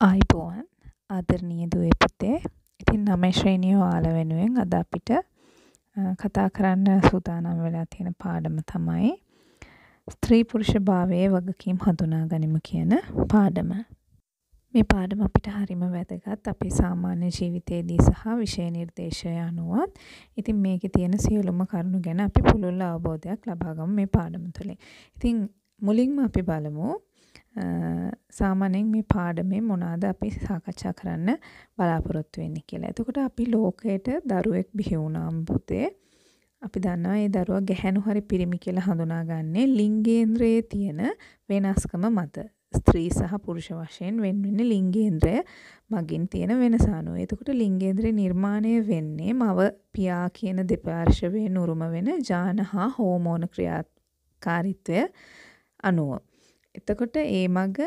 ආයිබෝවන් ආදරණීය දුවේ පුතේ. ඉතින් 9 ශ්‍රේණිය ඔයාලා වෙනුවෙන් අද අපිට කතා කරන්න සූදානම් වෙලා තියෙන පාඩම තමයි ස්ත්‍රී පුරුෂ භාවයේ වගකීම් හඳුනා ගනිමු කියන පාඩම. මේ පාඩම අපිට හරිම වැදගත් අපේ සාමාන්‍ය ජීවිතයේදී සහ විෂය නිර්දේශය අනුවත්. ඉතින් මේකේ තියෙන සියලුම කරුණු ගැන අපි පුළුල් අවබෝධයක් ලබා ගමු මේ පාඩම තුළින්. ඉතින් මුලින්ම අපි බලමු සාමාන්‍යයෙන් මේ පාඩමේ මොනවාද අපි සාකච්ඡා කරන්න බලාපොරොත්තු වෙන්නේ කියලා. එතකොට අපි ලෝකයට දරුවෙක් බිහි වුණාම පුතේ අපි දන්නවා ඒ දරුවා ගැහැණු හරි පිරිමි කියලා හඳුනාගන්නේ ලිංගේන්ද්‍රයේ තියෙන වෙනස්කම මත. ස්ත්‍රී සහ පුරුෂ වශයෙන් වෙන් වෙන්නේ ලිංගේන්ද්‍රය මගින් තියෙන වෙනස අනුව. එතකොට ලිංගේන්ද්‍රය නිර්මාණය වෙන්නේ මව පියා කියන දෙපාර්ශවයෙන් උරුම වෙන ජාන හා හෝමෝන ක්‍රියාකාරීත්වය අනුව. එතකොට ඒ මග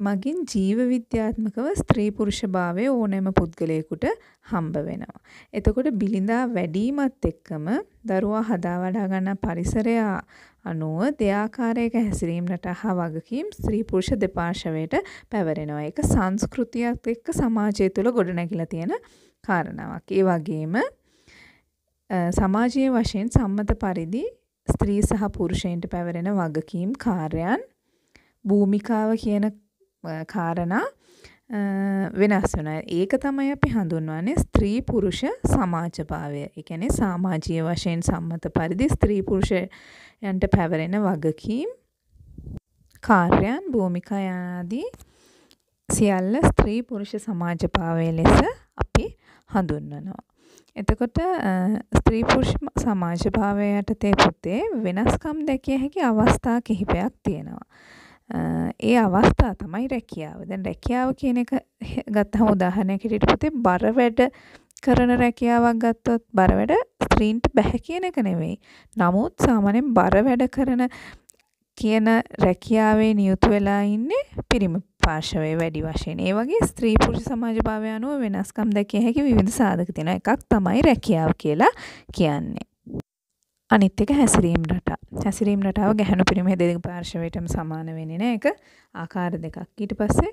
මගින් ජීව විද්‍යාත්මකව ස්ත්‍රී පුරුෂ භාවය ඕනෑම පුද්ගලයෙකුට හම්බ වෙනවා. එතකොට බිලිඳා වැඩිමත් එක්කම දරුවා හදා වඩා ගන්න පරිසරය අනුව දෙආකාරයක හැසිරීම් රටා වගකීම් ස්ත්‍රී පුරුෂ දෙපාර්ශවයට පැවරෙනවා. ඒක සංස්කෘතියත් එක්ක සමාජය තුළ ගොඩනැගිලා තියෙන කාරණාවක්. ඒ වගේම සමාජීය වශයෙන් සම්මත පරිදි ස්ත්‍රී සහ පුරුෂයන්ට පැවරෙන වගකීම් කාර්යයන් භූමිකාව කියන කාරණා වෙනස් වෙනවා. ඒක තමයි අපි හඳුන්වන්නේ ස්ත්‍රී පුරුෂ සමාජභාවය. ඒ කියන්නේ සමාජීය වශයෙන් සම්මත පරිදි ස්ත්‍රී පුරුෂයන්ට පැවරෙන වගකීම් කාර්යයන් භූමිකා යනාදී සියල්ල ස්ත්‍රී පුරුෂ සමාජභාවය ලෙස අපි හඳුන්වනවා. එතකොට ස්ත්‍රී පුරුෂ සමාජභාවය යටතේ පුතේ වෙනස්කම් දැකිය හැකි අවස්ථා කිහිපයක් තියෙනවා. ඒ අවස්ථා තමයි රැකියාව. දැන් රැකියාව කියන එක ගත්තහම උදාහරණයක් හැටියට පුතේ බර වැඩ කරන රැකියාවක් ගත්තොත් බර වැඩ ස්ත්‍රීන්ට බැහැ කියන එක නෙවෙයි. නමුත් සාමාන්‍යයෙන් බර වැඩ කරන කියන රැකියාවේ නියුතු වෙලා ඉන්නේ පිරිමි පාර්ශවයේ වැඩි වශයෙන්. ඒ වගේ ස්ත්‍රී පුරුෂ සමාජභාවය අනුව වෙනස්කම් දැකිය හැකි විවිධ සාධක තියෙනවා. එකක් තමයි රැකියාව කියලා කියන්නේ. අනිත් එක හැසිරීම් රටා. හැසිරීම් රටාව ගැහණු පිරිමි දෙපාර්ශවයටම සමාන වෙන්නේ නැහැ. ඒක ආකාර දෙකක්. ඊට පස්සේ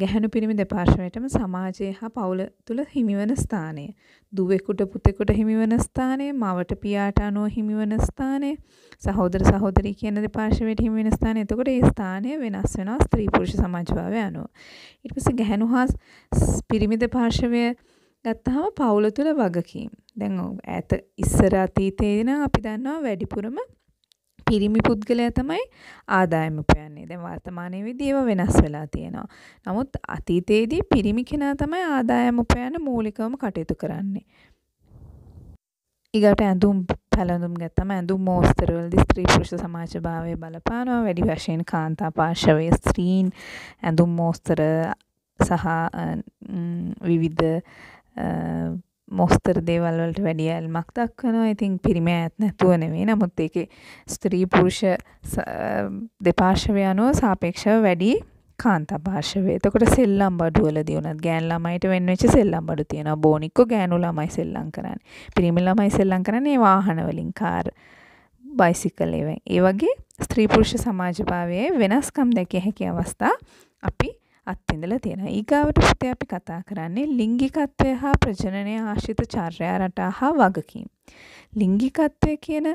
ගැහණු පිරිමි දෙපාර්ශවයටම සමාජය හා පවුල තුල හිමිවන ස්ථානය. දුවෙකුට පුතෙකුට හිමිවන ස්ථානය, මවට පියාට අනුව හිමිවන ස්ථානය, සහෝදර සහෝදරී කියන දෙපාර්ශවයට හිමිවන ස්ථානය. එතකොට මේ ස්ථානය වෙනස් වෙනවා ස්ත්‍රී පුරුෂ සමාජභාවය අනුව. ඊට පස්සේ ගැහණු හා පිරිමි දෙපාර්ශවය ගත්තහම පවුල තුළ වගකීම්. දැන් ඈත ඉස්සර අතීතයේ නම් අපි දන්නවා වැඩිපුරම පිරිමි පුද්ගලයා තමයි ආදායම උපයන්නේ. දැන් වර්තමානයේදී ඒවා වෙනස් වෙලා තියෙනවා. නමුත් අතීතයේදී පිරිමි කෙනා තමයි ආදායම උපයන මූලිකවම කටයුතු කරන්නේ. ඊගට ඇඳුම් පැළඳුම් ගත්තම ඇඳුම් මෝස්තරවලදී ස්ත්‍රී පුරුෂ සමාජභාවය බලපානවා. වැඩි වශයෙන් කාන්තා පාර්ශවයේ ස්ත්‍රීන් ඇඳුම් මෝස්තර සහ විවිධ මොස්තර දේවල් වලට වැඩි ඇල්මක් දක්වනවා. ඉතින් පිරිමි ඈත් නැතුව නෙවෙයි. නමුත් ඒකේ ස්ත්‍රී පුරුෂ දෙපාර්ශවය අනුව සාපේක්ෂව වැඩි කාන්තා පාර්ශවය. එතකොට සෙල්ලම් බඩුවලදී උනත් ගෑන් ළමයිට වෙන් වෙච්ච සෙල්ලම් බඩු තියෙනවා. බෝනික්කෝ ගෑනු ළමයි සෙල්ලම් කරන්නේ. පිරිමි ළමයි සෙල්ලම් කරන්නේ වාහන වලින් කාර් බයිසිකල් ඒවෙන්. ඒ වගේ ස්ත්‍රී පුරුෂ සමාජභාවයේ වෙනස්කම් දැකිය හැකි අවස්ථා අපි අත්විඳලා තියෙනවා. ඊගාවට පුතේ අපි කතා කරන්නේ ලිංගිකත්වය හා ප්‍රජනනය ආශ්‍රිත චර්යා රටා හා වගකීම්. ලිංගිකත්වය කියන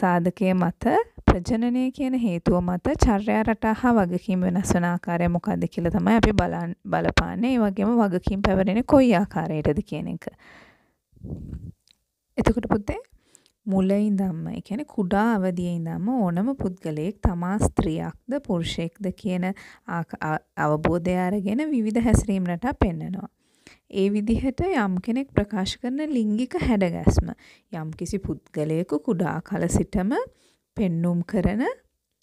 සාධකය මත ප්‍රජනනය කියන හේතුව මත චර්යා රටා හා වගකීම් වෙනස් වෙන ආකාරය මොකක්ද කියලා තමයි අපි බලන් බලපාන්නේ. ඒ වගේම වගකීම් පැවරෙන්නේ කොයි ආකාරයටද කියන එක. එතකොට පුතේ මුල ඉඳන්ම ඒ කියන්නේ කුඩා අවදියේ ඉඳන්ම ඕනම පුද්ගලයෙක් තමා ස්ත්‍රියක්ද පුරුෂයෙක්ද කියන අවබෝධය අරගෙන විවිධ හැසිරීම් රටා පෙන්නනවා. ඒ විදිහට යම් කෙනෙක් ප්‍රකාශ කරන ලිංගික හැඩගැස්ම යම් කිසි පුද්ගලයෙකු කුඩා කල සිටම පෙන්눔 කරන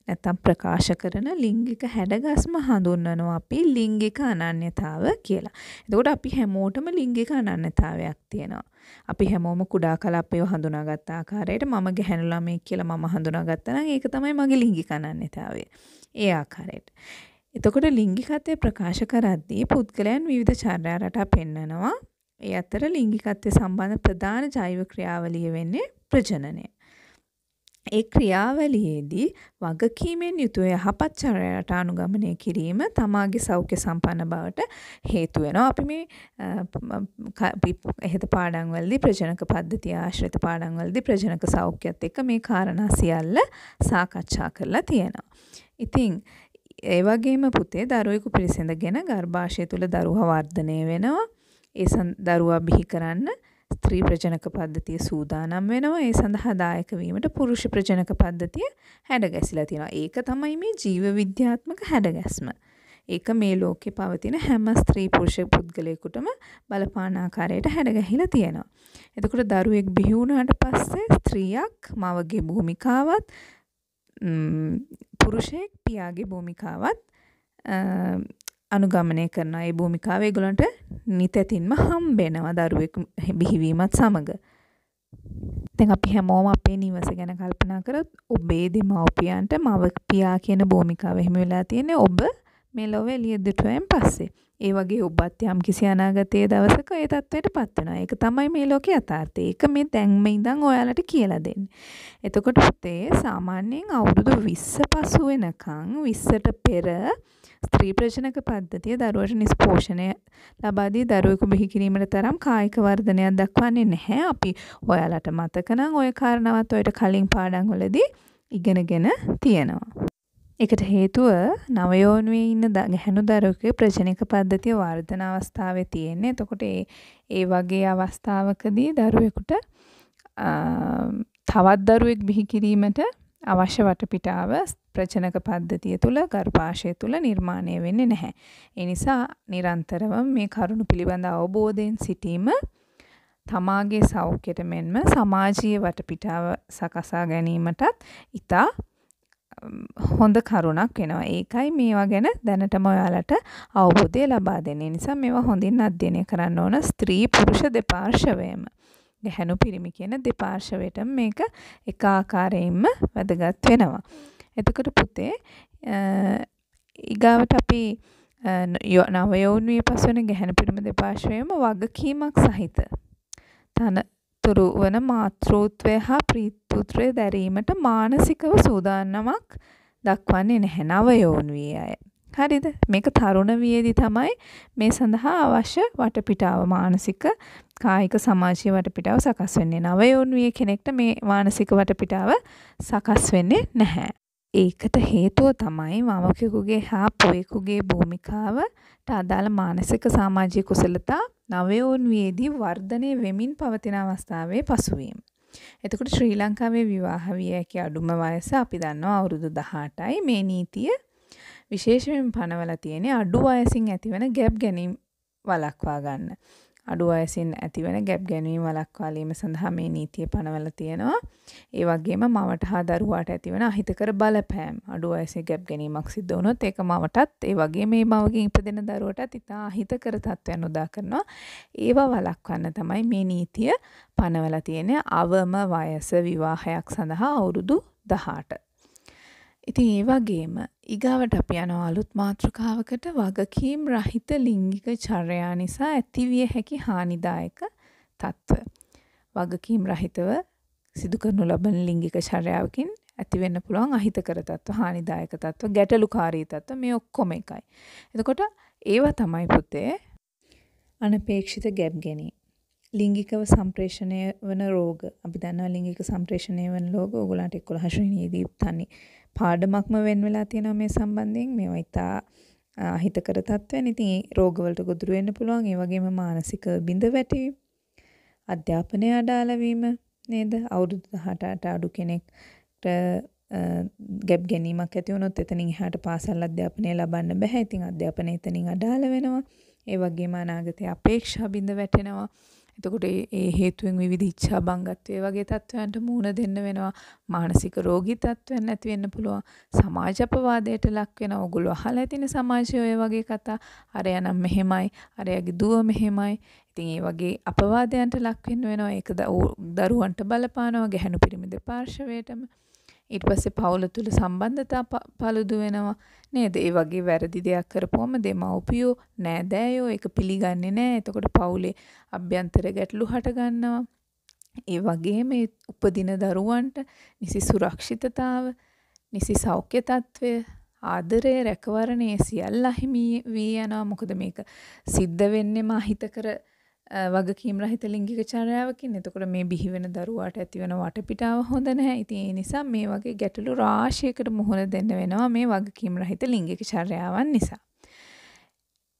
නැත්තම් ප්‍රකාශ කරන ලිංගික හැඩගස්ම හඳුන්වනවා අපි ලිංගික අනන්‍යතාව කියලා. එතකොට අපි හැමෝටම ලිංගික අනන්‍යතාවයක් තියෙනවා. අපි හැමෝම කුඩා කල අපිව හඳුනාගත් ආකාරයට මම ගැහැණු ළමයෙක් කියලා මම හඳුනාගත්තා නම් ඒක තමයි මගේ ලිංගික අනන්‍යතාවය. ඒ ආකාරයට. එතකොට ලිංගිකත්වය ප්‍රකාශ කරද්දී පුද්ගලයන් විවිධ චර්යා රටා පෙන්නනවා. ඒ අතර ලිංගිකත්වය සම්බන්ධ ප්‍රධාන ජෛව ක්‍රියාවලිය වෙන්නේ ප්‍රජනනය. ඒ ක්‍රියාවලියේදී වගකීමෙන් යුතුව යහපත් චර්යාවට අනුගමනය කිරීම තමාගේ සෞඛ්‍ය සම්පන්න බවට හේතු වෙනවා. අපි මේ එහෙත පාඩම්වලදී ප්‍රජනක පද්ධතිය ආශ්‍රිත පාඩම්වලදී ප්‍රජනක සෞඛ්‍යයත් එක්ක මේ කාරණා සියල්ල සාකච්ඡා කරලා තියෙනවා. ඉතින් ඒ වගේම පුතේ දරුවෙකු පිළිසඳගෙන ගර්භාෂය තුල දරුවා වර්ධනය වෙනවා. ඒ දරුවා බිහි කරන්න ස්ත්‍රී ප්‍රජනක පද්ධතිය සූදානම් වෙනවා. ඒ සඳහා දායක වීමට පුරුෂ ප්‍රජනක පද්ධතිය හැඩගැසිලා තියෙනවා. ඒක තමයි මේ ජීව විද්‍යාත්මක හැඩගැස්ම. ඒක මේ ලෝකේ පවතින හැම ස්ත්‍රී පුරුෂ පුද්ගලයෙකුටම බලපාන ආකාරයට හැඩගැහිලා තියෙනවා. එතකොට දරුවෙක් බිහි වුණාට පස්සේ ස්ත්‍රියක් මවගේ භූමිකාවත් පුරුෂයෙක් පියාගේ භූමිකාවත් අනුගමනය කරන ඒ භූමිකාව ඒගොල්ලන්ට නිතැතින්ම හම්බෙනවා දරුවෙක් බිහිවීමත් සමග. දැන් අපි හැමෝම අපේ නිවස ගැන කල්පනා කරොත් ඔබේ දෙමව්පියන්ට මව පියා කියන භූමිකාව එහෙම වෙලා තියෙන්නේ ඔබ මේ ලොව එළිය දුටුවෙන් පස්සේ. ඒ වගේ ඔබත් යම් කිසි අනාගතයේ දවසක ඒ තත්ත්වයට පත් වෙනවා. ඒක තමයි මේ ලෝකේ යථාර්ථය. ඒක මේ දැන්ම ඉඳන් ඔයාලට කියලා දෙන්නේ. එතකොට පුතේ සාමාන්‍යයෙන් අවුරුදු 20 පසු වෙනකන් 20ට පෙර ස්ත්‍රී ප්‍රජනක පද්ධතිය දරුවට නිස්පෝෂණය ලබා දී දරුවෙකු බිහි කිරීමට තරම් කායික වර්ධනයක් දක්වන්නේ නැහැ. අපි ඔයාලට මතක නම් ওই කාරණාවත් ඔයට කලින් පාඩම් වලදී ඉගෙනගෙන තියෙනවා. ඒකට හේතුව නවයෝනුවේ ඉන්න ගැහැණු දරුවෙකුගේ ප්‍රජනක පද්ධතිය වර්ධන අවස්ථාවේ තියෙන්නේ. එතකොට ඒ ඒ වගේ අවස්ථාවකදී දරුවෙකුට තවත් දරුවෙක් බිහි කිරීමට අවශ්‍ය වටපිටාව ප්‍රජනක පද්ධතිය තුළ ගර්භාෂය තුළ නිර්මාණය වෙන්නේ නැහැ. ඒ නිසා නිරන්තරව මේ කරුණු පිළිබඳ අවබෝධයෙන් සිටීම තමාගේ සෞඛ්‍යයට මෙන්ම සමාජීය වටපිටාව සකසා ගැනීමටත් ඉතා හොඳ කරුණක් වෙනවා. ඒකයි මේවා ගැන දැනටම ඔයාලට අවබෝධය ලබා දෙන්නේ. නිසා මේවා හොඳින් අධ්‍යයනය කරන්න ඕන ස්ත්‍රී පුරුෂ දෙපාර්ශවයම. ගැහැණු පිරිමි කියන දෙපාර්ශවයටම මේක එක ආකාරයෙන්ම වැදගත් වෙනවා. එතකොට පුතේ ඊගාවට අපි නවයෝන් වී පසුවෙන ගැහැණු පිරිමි දෙපාර්ශවයම වගකීමක් සහිත තන තුරු වන මාතෘත්වය හා ප්‍රීතෘත්වය දැරීමට මානසිකව සූදානමක් දක්වන්නේ නැහැ නවයෝන් වී අය. හරිද? මේක තරුණ වියේදී තමයි මේ සඳහා අවශ්‍ය වටපිටාව මානසික කායික සමාජීය වටපිටාව සකස් වෙන්නේ. නවයෝන් විය කෙනෙක්ට මේ මානසික වටපිටාව සකස් වෙන්නේ නැහැ. ඒකට හේතුව තමයි මවකෙකුගේ හා පුවෙකුගේ භූමිකාවට අදාළ මානසික සමාජීය කුසලතා නවයෝන් වියේදී වර්ධනය වෙමින් පවතින අවස්ථාවේ පසුවීම. එතකොට ශ්‍රී ලංකාවේ විවාහ විය හැකි අඩුම වයස අපි දන්නවා අවුරුදු 18යි. මේ නීතිය විශේෂයෙන් පනවලා තියෙන්නේ අඩු වයසින් ඇතිවන ගැප් ගැනීම වළක්වා ගන්න. අඩු වයසින් ඇතිවන ගැප් ගැනීම වළක්වාලීම සඳහා මේ නීතිය පනවලා තියෙනවා. ඒ වගේම මවට හා දරුවාට ඇතිවන අහිතකර බලපෑම් අඩු වයසේ ගැප් ගැනීමක් සිද්ධ වුණොත් ඒක මවටත් ඒ වගේ මේ මවකින් ඉපදෙන දරුවටත් ඉතා අහිතකර තත්ත්වයන් උදා කරනවා. ඒවා වළක්වන්න තමයි මේ නීතිය පනවලා තියෙන්නේ අවම වයස විවාහයක් සඳහා අවුරුදු 18. ඉතින් ඒ වගේම ඊගාවට අපි යනවා අලුත් මාතෘකාවකට වගකීම් රහිත ලිංගික චර්යා නිසා ඇතිවිය හැකි හානිදායක තත්ත්ව. වගකීම් රහිතව සිදු කරනු ලබන ලිංගික චර්යාවකින් ඇති වෙන්න පුළුවන් අහිතකර තත්ත්ව, හානිදායක තත්ත්ව, ගැටලුකාරී තත්ත්ව මේ ඔක්කොම එකයි. එතකොට ඒවා තමයි පුතේ අනපේක්ෂිත ගැප් ගැනීම. ලිංගිකව සම්ප්‍රේෂණය වන රෝග. අපි දන්නවා ලිංගික සම්ප්‍රේෂණය වන රෝග ඕගොල්ලන්ට 11 ශ්‍රේණියේදී තනි පාඩමක්ම වෙන් වෙලා තියෙනවා මේ සම්බන්ධයෙන් මේවා ඉතා අහිතකර තත්ත්වයන්. ඉතින් ඒ රෝගවලට ගොදුරු වෙන්න පුළුවන්. ඒ වගේම මානසික බිඳ වැටීම, අධ්‍යාපනය අඩාල වීම නේද? අවුරුදු 18ට අඩු කෙනෙක්ට ගැප් ගැනීමක් ඇති වුණොත් එතනින් එහාට පාසල් අධ්‍යාපනය ලබන්න බෑ. ඉතින් අධ්‍යාපනය එතනින් අඩාල වෙනවා. ඒ වගේම අනාගතයේ අපේක්ෂා බිඳ වැටෙනවා. එතකොට ඒ හේතුවෙන් විවිධ ඉච්ඡා බංගත්වයේ වගේ තත්ත්වයන්ට මුහුණ දෙන්න වෙනවා. මානසික රෝගී තත්ත්වයන් ඇති වෙන්න පුළුවන්. සමාජ අපවාදයට ලක් වෙන ඕගොල්ලෝ අහලා ඇතිනේ සමාජයේ ඔය වගේ කතා. අරයා නම් මෙහෙමයි, අරයාගේ දුව මෙහෙමයි. ඉතින් ඒ වගේ අපවාදයන්ට ලක් වෙන්න වෙනවා. ඒක දරුවන්ට බලපානවා ගැහැණු පිරිමි දෙපාර්ශවයටම. ඊට පස්සේ පවුල තුල සම්බන්ධතා පළුදු වෙනවා නේද? ඒ වගේ වැරදි දෙයක් කරපුවම දෙමව්පියෝ නෑදෑයෝ ඒක පිළිගන්නේ නෑ. එතකොට පවුලේ අභ්‍යන්තර ගැටලු හට ගන්නවා. ඒ වගේම උපදින දරුවන්ට නිසි සුරක්ෂිතතාව, නිසි සෞඛ්‍ය තත්ත්වය, ආදරය, රැකවරණය සියල්ල අහිමි වී යනවා. මොකද මේක සිද්ධ වෙන්නේම අහිතකර වගකීම් රහිත ලිංගික චර්යාවකින්. එතකොට මේ බිහි වෙන දරුවාට ඇතිවන වටපිටාව හොඳ නැහැ. ඉතින් ඒ නිසා මේ වගේ ගැටලු රාශියකට මුහුණ දෙන්න වෙනවා මේ වගකීම් රහිත ලිංගික චර්යාවන් නිසා.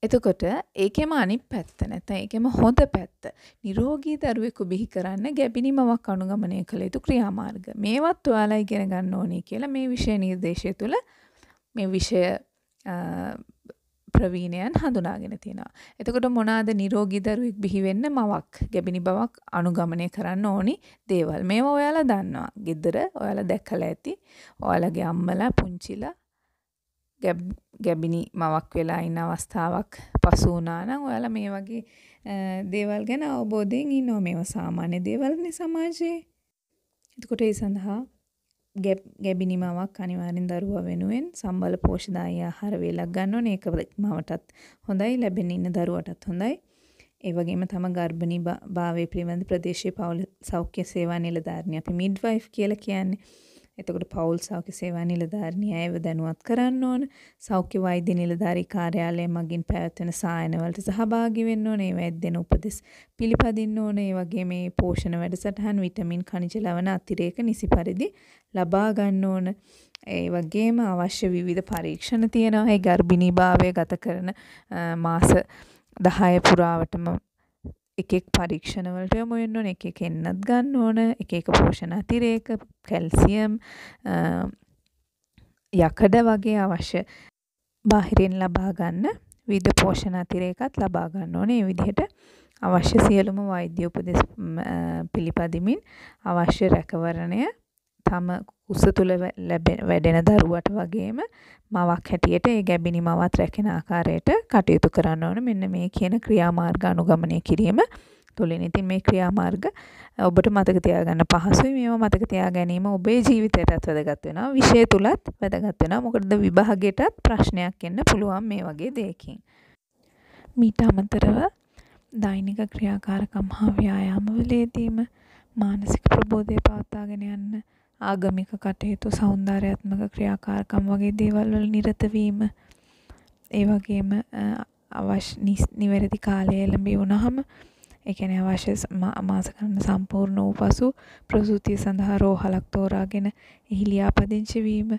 එතකොට ඒකෙම අනිත් පැත්ත නැත්නම් ඒකෙම හොඳ පැත්ත. නිරෝගී දරුවෙකු බිහි කරන්න ගැබිනිමවක් අනුගමනය කළ යුතු ක්‍රියාමාර්ග. මේවත් ඔයාලා ඉගෙන ගන්න ඕනේ කියලා මේ විෂය නිර්දේශය තුළ මේ විෂය ප්‍රවීණයන් හඳුනාගෙන තියෙනවා. එතකොට මොනවාද නිරෝගී දරුවෙක් බිහි වෙන්න මවක්, ගැබිනි බවක් අනුගමනය කරන්න ඕනි දේවල්. මේවා ඔයාලා දන්නවා. ගෙදර ඔයාලා දැකලා ඇති. ඔයාලගේ අම්මලා, පුංචිලා ගැබිනි මවක් වෙලා ඉන්න අවස්ථාවක් පසු වුණා නම් ඔයාලා මේ වගේ දේවල් ගැන අවබෝධයෙන් ඉන්නවා. මේවා සාමාන්‍ය දේවල්නේ සමාජයේ. එතකොට ඒ සඳහා ගැබිනිමාවක් අනිවාර්යෙන් දරුවා වෙනුවෙන් සම්බල පෝෂ්‍යදායී ආහාර වේලක් ගන්න ඕනේ. ඒක මවටත් හොඳයි, ලැබෙන ඉන්න දරුවටත් හොඳයි. ඒ වගේම තම ගර්භණී භාවයේ පිළිබඳ ප්‍රදේශීය පවුල් සෞඛ්‍ය සේවා නිලධාරිණිය අපි මිඩ්වයිෆ් කියලා කියන්නේ. එතකොට පවුල් සෞඛ්‍ය සේවා නිලධාරිණිය අයව දැනුවත් කරන්න ඕන. සෞඛ්‍ය වෛද්‍ය නිලධාරී කාර්යාලය මගින් පැවැත්වෙන සායනවලට සහභාගී වෙන්න ඕන. ඒවා දෙන උපදෙස් පිළිපදින්න ඕන. ඒ වගේ මේ පෝෂණ වැඩසටහන් විටමින් khනිජ ලවණ අතිරේක නිසි පරිදි ලබා ගන්න ඕන. ඒ වගේම අවශ්‍ය විවිධ පරීක්ෂණ තියෙනවා. ඒ ගර්භිණී භාවය ගත කරන මාස 10 පුරාවටම එක එක් පරීක්ෂණ වලට යොමු වෙන්න ඕන එක එක එන්නත් ගන්න ඕන එක එක පෝෂණ අතිරේක කැල්සියම් යකඩ වගේ අවශ්‍ය බාහිරින් ලබා ගන්න විවිධ පෝෂණ අතිරේකත් ලබා ගන්න ඕනේ. ඒ විදිහට අවශ්‍ය සියලුම වෛද්‍ය උපදෙස් පිළිපදිමින් අවශ්‍ය රැකවරණය තම කුස තුළ වැඩෙන දරුවට වගේම මවක් හැටියට ඒ ගැබිනි මවත් රැකෙන ආකාරයට කටයුතු කරන්න ඕන. මෙන්න මේ කියන ක්‍රියාමාර්ග අනුගමනය කිරීම තුළින්. ඉතින් මේ ක්‍රියාමාර්ග ඔබට මතක තියාගන්න පහසුයි. මේවා මතක තියා ගැනීම ඔබේ ජීවිතයටත් වැදගත් වෙනවා. විෂය තුලත් වැදගත් වෙනවා. මොකද විභාගයටත් ප්‍රශ්නයක් එන්න පුළුවන් මේ වගේ දෙයකින්. මීට අමතරව දෛනික ක්‍රියාකාරකම් හා ව්‍යායාමවලදීම මානසික ප්‍රබෝධය පවත්වාගෙන යන්න ආගමික කටයුතු සෞන්දර්යාත්මක ක්‍රියාකාරකම් වගේ දේවල් වල නිරත වීම. ඒ වගේම අවශ්‍ය නිවැරදි කාලය එළඹී වුණාම ඒ කියන්නේ අවශ්‍ය මාස ගණන සම්පූර්ණ වූ පසු ප්‍රසූතිය සඳහා රෝහලක් තෝරාගෙන එහි ලියාපදිංචි වීම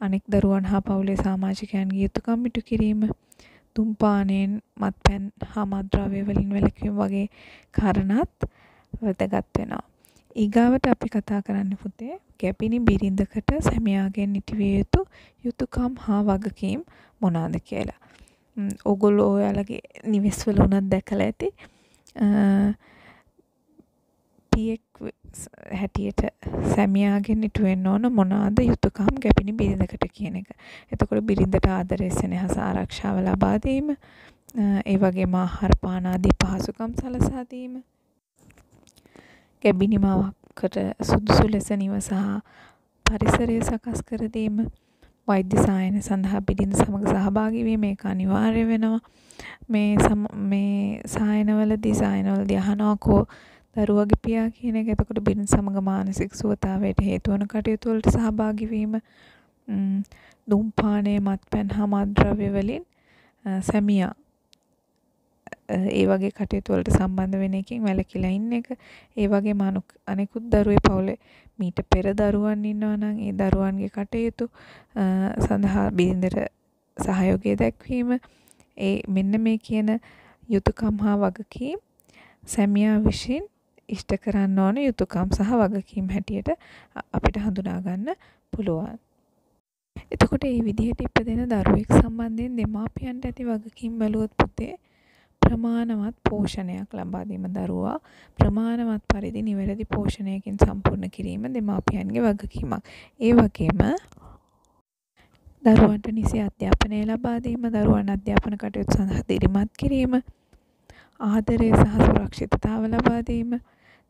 අනෙක් දරුවන් හා පවුලේ සමාජිකයන්ගේ යුතුයකම් ඉටු කිරීම තුම්පානයෙන් මත්පැන් හා මත්ද්‍රව්‍ය වලින් වැළකීම වගේ කාරණාත් වැදගත් වෙනවා. ඊගාවට අපි කතා කරන්න පුතේ ගැබිනි බිරිඳකට සැමියාගෙන් ඉටුවිය යුතු යුතුයකම් හා වගකීම් මොනවාද කියලා. ඕගොල්ලෝ ඔයාලගේ නිවෙස්වල උනත් දැකලා ඇති. පියෙක් හැටියට සැමියාගෙන් ඉටු වෙන්න ඕන මොනවාද යුතුයකම් ගැබිනි බිරිඳකට කියන එක. එතකොට බිරිඳට ආදරය සෙනෙහස ආරක්ෂාව ලබා දීම, ඒ වගේම ආහාර පාන ආදී පහසුකම් සලසා දීම, ගැබිනිමාවක්කට සුදුසු ලෙස නිවසහා පරිසරය සකස් කර දීම වෛද්‍ය සායන සඳහා බිරිඳ සමග සහභාගී වීම ඒක අනිවාර්ය වෙනවා. මේ මේ සායනවලදී සායනවලදී අහනවා කෝ දරුවගේ පියා කියන එක. එතකොට බිරිඳ සමග මානසික සුවතාවයට හේතු වන කටයුතු වලට සහභාගී වීම දුම්පානය මත්පැන් හා මත්ද්‍රව්‍ය වලින් සැමියා ඒ වගේ කටයුතු වලට සම්බන්ධ වෙන එකෙන් වැළකීලා ඉන්න එක. ඒ වගේම අනෙකුත් දරුවේ පවුලේ මීට පෙර දරුවන් ඉන්නවා නම් ඒ දරුවන්ගේ කටයුතු සඳහා බිරිඳට සහයෝගය දැක්වීම ඒ මෙන්න මේ කියන යුතුයකම් හා වගකීම් සැමියා විසින් ඉෂ්ට කරන්න ඕන යුතුයකම් සහ වගකීම් හැටියට අපිට හඳුනා ගන්න පුළුවන්. එතකොට මේ විදිහට ඉපදෙන දරුවෙක් සම්බන්ධයෙන් දෙමාපියන්ට ඇති වගකීම් බැලුවොත් පුතේ ප්‍රමාණවත් පෝෂණයක් ලබා දීම දරුවා ප්‍රමාණවත් පරිදි නිවැරදි පෝෂණයකින් සම්පූර්ණ කිරීම දෙමාපියන්ගේ වගකීමක්. ඒ වගේම දරුවන්ට නිසි අධ්‍යාපනය ලබා දීම, දරුවන් අධ්‍යාපන කටයුතු සඳහා දිරිමත් කිරීම, ආදරය සහ සුරක්ෂිතතාව ලබා දීම,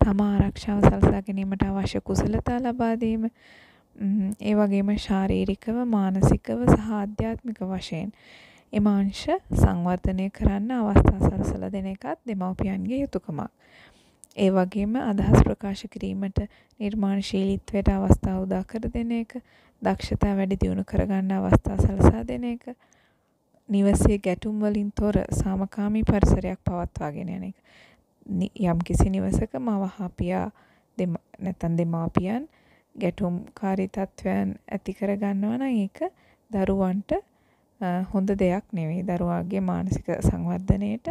තම ආරක්ෂාව සලසා ගැනීමට අවශ්‍ය කුසලතා ලබා දීම, ඒ වගේම ශාරීරිකව, මානසිකව සහ ආධ්‍යාත්මික වශයෙන් එම අංශ සංවර්ධනය කරන්න අවස්ථා සලසලා දෙන එකත් දෙමව්පියන්ගේ යුතුයකමක්. ඒ වගේම අදහස් ප්‍රකාශ කිරීමට නිර්මාණශීලීත්වයට අවස්ථා උදා කර දෙන එක, දක්ෂතා වැඩි දියුණු කරගන්න අවස්ථා සලසා දෙන එක, නිවසේ ගැටුම් වලින් තොර සාමකාමී පරිසරයක් පවත්වාගෙන යන එක. යම්කිසි නිවසක මව හා පියා නැත්නම් දෙමාපියන් ගැටුම්කාරී තත්වයන් ඇති කර ගන්නවා නම් ඒක දරුවන්ට හොඳ දෙයක් නෙවෙයි. දරුවාගේ මානසික සංවර්ධනයට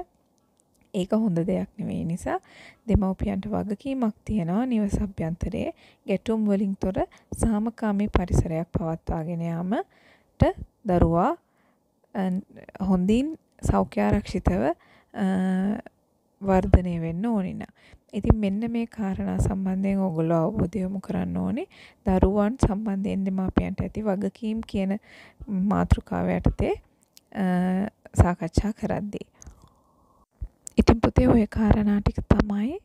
ඒක හොඳ දෙයක් නෙවෙයි. නිසා දෙමව්පියන්ට වගකීමක් තියෙනවා නිවස අභ්‍යන්තරයේ ගැටුම් වලින් තොර සාමකාමී පරිසරයක් පවත්වාගෙන යාමට දරුවා හොඳින් සෞඛ්‍යාරක්ෂිතව වර්ධනය වෙන්න ඕනේ නම්. ඉතින් මෙන්න මේ කාරණා සම්බන්ධයෙන් ඔයගොල්ලෝ අවබෝධය යොමු කරන්න ඕනේ. දරුවන් සම්බන්ධයෙන් දෙමාපියන්ට ඇති වගකීම් කියන මාතෘකාව යටතේ සාකච්ඡා කරද්දී. ඉතින් පුතේ ඔය කාරණා ටික තමයි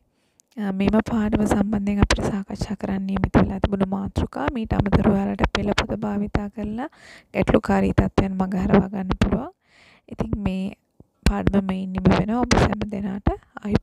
මෙම පාඩම සම්බන්ධයෙන් අපිට සාකච්ඡා කරන්න නියමිත වෙලා තිබුණු මාතෘකා. මීට අමතරව ඔයාලට පෙළපොත භාවිතා කරලා ගැටලුකාරී තත්ත්වයන් මගහරවා ගන්න පුළුවන්. ඉතින් මේ පාඩම මෙයින් නිම වෙනවා. ඔබ සෑම දෙනාට ආයුබෝවන්.